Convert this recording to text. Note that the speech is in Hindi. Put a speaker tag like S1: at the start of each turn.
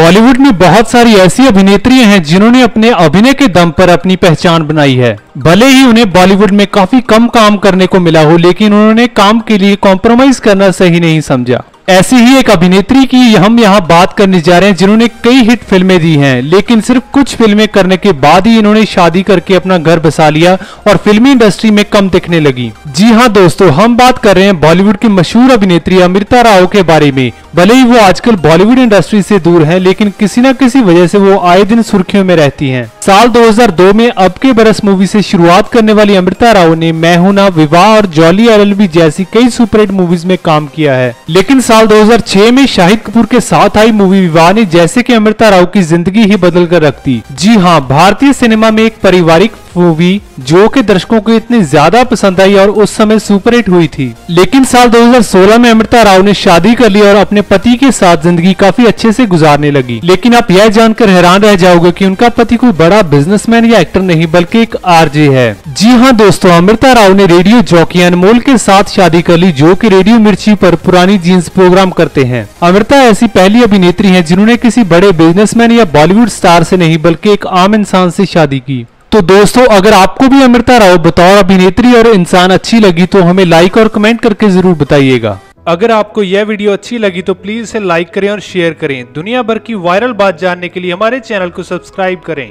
S1: बॉलीवुड में बहुत सारी ऐसी अभिनेत्रियाँ हैं जिन्होंने अपने अभिनय के दम पर अपनी पहचान बनाई है। भले ही उन्हें बॉलीवुड में काफ़ी कम काम करने को मिला हो, लेकिन उन्होंने काम के लिए कॉम्प्रोमाइज करना सही नहीं समझा। ऐसी ही एक अभिनेत्री की हम यहाँ बात करने जा रहे हैं, जिन्होंने कई हिट फ़िल्में दी हैं, लेकिन सिर्फ़ कुछ फ़िल्में करने के बाद ही इन्होंने शादी करके अपना घर बसा लिया और फिल्मी इंडस्ट्री में कम दिखने लगी जी हाँ दोस्तों, हम बात कर रहे हैं बॉलीवुड की मशहूर अभिनेत्री अमृता राव के बारे में भले ही वो आजकल बॉलीवुड इंडस्ट्री से दूर है, लेकिन किसी न किसी वजह से वो आए दिन सुर्खियों में रहती हैं। साल 2002 में अब के बरस मूवी से शुरुआत करने वाली अमृता राव ने मैं हूँ ना विवाह और जॉली एलएलबी जैसी कई सुपरहिट मूवीज़ में काम किया है, लेकिन साल 2006 में शाहिद कपूर के साथ आई मूवी विवाह ने जैसे कि अमृता राव की ज़िंदगी ही बदल कर रख दी। जी हाँ भारतीय सिनेमा में एक पारिवारिक मूवी जो के दर्शकों को इतनी ज़्यादा पसंद आई और उस समय सुपरहिट हुई थी। लेकिन साल 2016 में अमृता राव ने शादी कर ली और अपने पति के साथ ज़िंदगी काफ़ी अच्छे से गुजारने लगी। लेकिन आप यह जानकर हैरान रह जाओगे कि उनका पति कोई बड़ा बिजनेसमैन या एक्टर नहीं, बल्कि एक आरजे है। जी हाँ दोस्तों, अमृता राव ने रेडियो जॉकी अनमोल के साथ शादी कर ली, जो की रेडियो मिर्ची पर पुरानी जीन्स प्रोग्राम करते हैं। अमृता ऐसी पहली अभिनेत्री है जिन्होंने किसी बड़े बिजनेसमैन या बॉलीवुड स्टार से नहीं, बल्कि एक आम इंसान से शादी की। तो दोस्तों, अगर आपको भी अमृता राव बतौर अभिनेत्री और इंसान अच्छी लगी तो हमें लाइक और कमेंट करके ज़रूर बताइएगा। अगर आपको यह वीडियो अच्छी लगी तो प्लीज़ इसे लाइक करें और शेयर करें। दुनिया भर की वायरल बात जानने के लिए हमारे चैनल को सब्सक्राइब करें।